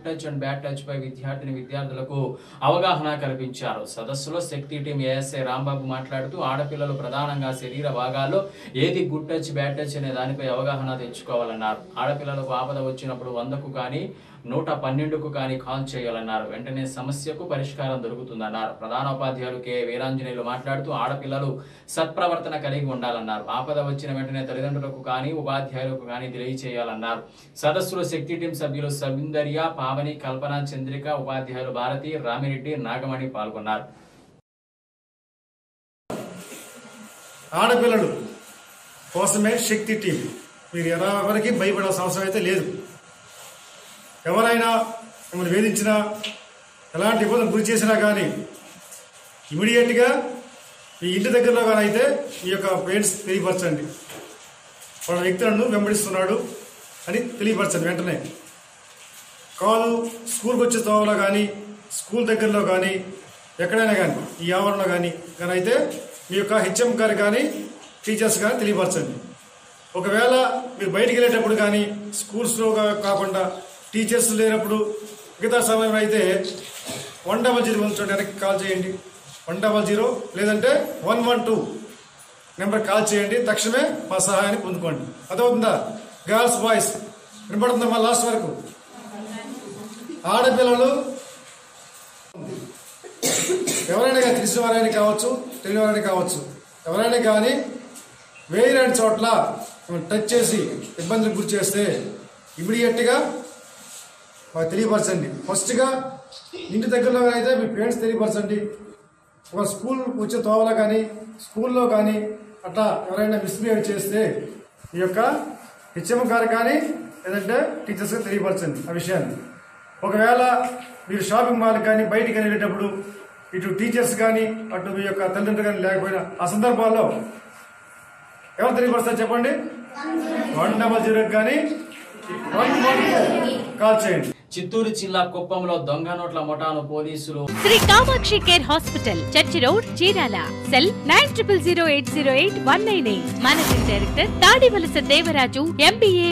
Good touch and bad touch పై విద్యార్థిని విద్యార్థులకు అవగాహన కల్పించారు. సదస్సులో శక్తి టీం ఏఎస్ఐ రాంబాబు మాట్లాడుతూ ఆడపిల్లలు ప్రధానంగా శరీర భాగాల్లో ఏది గుడ్ టచ్ బ్యాడ్ టచ్ అనే దానిపై అవగాహన తెచ్చుకోవాలన్నారు. ఆడపిల్లలకు ఆపద వచ్చినప్పుడు వందకు కానీ నూట పన్నెండుకు కానీ కాల్ చేయాలన్నారు. వెంటనే సమస్యకు పరిష్కారం దొరుకుతుందన్నారు. ప్రధానోపాధ్యాయులు కె. వీరాంజనేయులు మాట్లాడుతూ ఆడపిల్లలు సత్ప్రవర్తన కలిగి ఉండాలన్నారు. ఆపద వచ్చిన వెంటనే తల్లిదండ్రులకు కానీ ఉపాధ్యాయులకు కానీ తెలియచేయాలన్నారు. సదస్సులో శక్తి టీం సభ్యులు సౌందర్య పావని కల్పన చంద్రిక ఉపాధ్యాయులు భారతి రామిరెడ్డి నాగమణి పాల్గొన్నారు. ఆడపిల్లలు కోసమే శక్తి టీం. మీరు ఎవరికి భయపడాల్సిన అవసరం అయితే లేదు. ఎవరైనా మిమ్మల్ని వేధించినా ఎలాంటి ఇబ్బందులు గురి చేసినా కానీ ఇమీడియట్గా మీ ఇంటి దగ్గరలో కానీ అయితే ఈ యొక్క పేరెంట్స్ తెలియపరచండి. వాళ్ళ వ్యక్తులను వెంబడిస్తున్నాడు అని తెలియపరచండి వెంటనే. కాలు స్కూల్కి వచ్చే తోవలో కానీ స్కూల్ దగ్గరలో కానీ ఎక్కడైనా కానీ ఈ ఆవరణలో కానీ కానీ అయితే మీ యొక్క హెచ్ఎం గారు కానీ టీచర్స్ కానీ తెలియపరచండి. ఒకవేళ మీరు బయటికి వెళ్ళేటప్పుడు కానీ స్కూల్స్లో కాకుండా టీచర్స్ లేనప్పుడు మిగతా సమయం అయితే వన్ డబల్ జీరో వన్ వెనక్కి కాల్ చేయండి. వన్ డబల్ జీరో లేదంటే one one two number call చేయండి. తక్షణమే మా సహాయాన్ని పొందుకోండి. అదవుతుందా గర్ల్స్ బాయ్స్ వినపడుతుందా మా లాస్ట్ వరకు? ఆడపిల్లలు ఎవరైనా కానీ తెలిసిన వారైనా కావచ్చు తెలియని కావచ్చు ఎవరైనా కానీ వేయలేని చోట్ల టచ్ చేసి ఇబ్బందులకు గురి చేస్తే ఇమీడియట్గా తెలియపరచండి ఫస్ట్గా ఇంటి దగ్గరలో అయితే మీ పేరెంట్స్ తెలియపరచండి ఒక స్కూల్ వచ్చే తోవలో కానీ స్కూల్లో కానీ అట్లా ఎవరైనా మిస్బిహేవ్ చేస్తే ఈ యొక్క హెచ్ఎం గారు కానీ లేదంటే టీచర్స్గా తెలియపరచండి ఆ విషయాన్ని. ఒకవేళ మీరు షాపింగ్ మాల్ కానీ బయటికి వెళ్ళేటప్పుడు ఇటు టీచర్స్ కానీ అటు మీ యొక్క తల్లిదండ్రులు కానీ లేకపోయినా ఆ సందర్భాల్లో ఎవరు తెలియపరుస్తారు చెప్పండి? వన్ డబల్ జీరో కానీ వన్ వన్ కాల్ చేయండి. చిత్తూరు జిల్లా కుప్పంలో దొంగ నోట్ల ముఠాను పోలీసులు Sri Kamakshi care hospital church road Chirala. Cell nine triple zero eight zero eight one nine eight. Managing director Tadivalasa Devaraju MBA